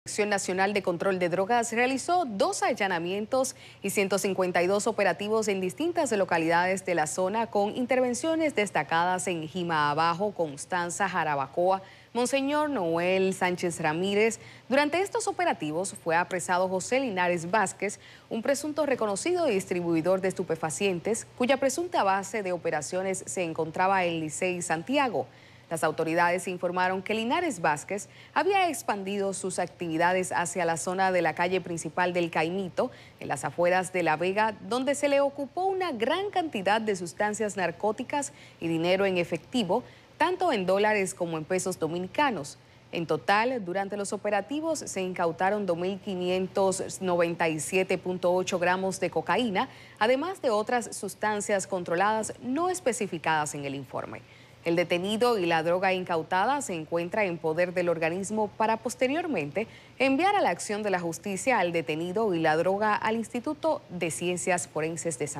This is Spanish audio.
La Dirección Nacional de Control de Drogas realizó dos allanamientos y 152 operativos en distintas localidades de la zona con intervenciones destacadas en Jima Abajo, Constanza, Jarabacoa, Monseñor Noel Sánchez Ramírez. Durante estos operativos fue apresado José Linares Vázquez, un presunto reconocido distribuidor de estupefacientes, cuya presunta base de operaciones se encontraba en Licey, Santiago. Las autoridades informaron que Linares Vázquez había expandido sus actividades hacia la zona de la calle principal del Caimito, en las afueras de La Vega, donde se le ocupó una gran cantidad de sustancias narcóticas y dinero en efectivo, tanto en dólares como en pesos dominicanos. En total, durante los operativos se incautaron 2.597.8 gramos de cocaína, además de otras sustancias controladas no especificadas en el informe. El detenido y la droga incautada se encuentra en poder del organismo para posteriormente enviar a la acción de la justicia al detenido y la droga al Instituto de Ciencias Forenses de San